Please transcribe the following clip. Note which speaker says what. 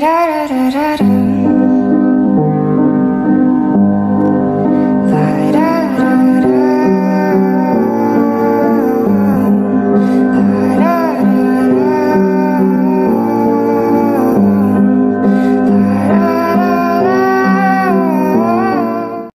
Speaker 1: da da da da